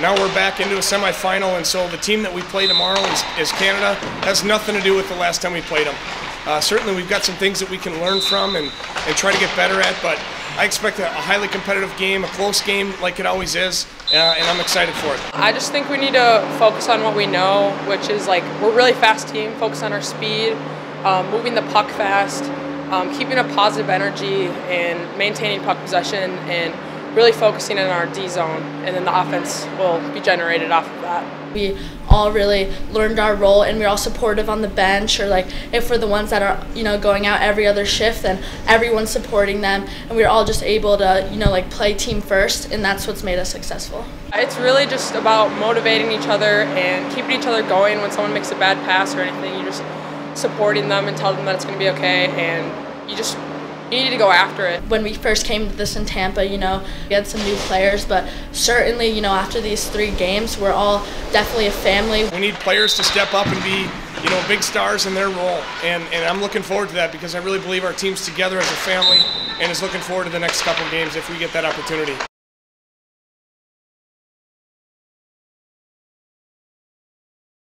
now we're back into a semifinal, and so the team that we play tomorrow is, is Canada. Has nothing to do with the last time we played them. Uh, certainly, we've got some things that we can learn from and, and try to get better at, but I expect a, a highly competitive game, a close game like it always is, uh, and I'm excited for it. I just think we need to focus on what we know, which is like we're a really fast team, focus on our speed, um, moving the puck fast, um, keeping a positive energy, and maintaining puck possession, and really focusing on our D zone, and then the offense will be generated off of that. We all really learned our role, and we're all supportive on the bench, or like if we're the ones that are you know going out every other shift, then everyone's supporting them, and we're all just able to you know like play team first, and that's what's made us successful. It's really just about motivating each other and keeping each other going when someone makes a bad pass or anything. you're just supporting them and tell them that it's going to be okay, and you just you need to go after it. When we first came to this in Tampa, you know, we had some new players, but certainly, you know, after these three games, we're all definitely a family. We need players to step up and be, you know, big stars in their role, and and I'm looking forward to that because I really believe our team's together as a family, and is looking forward to the next couple games if we get that opportunity.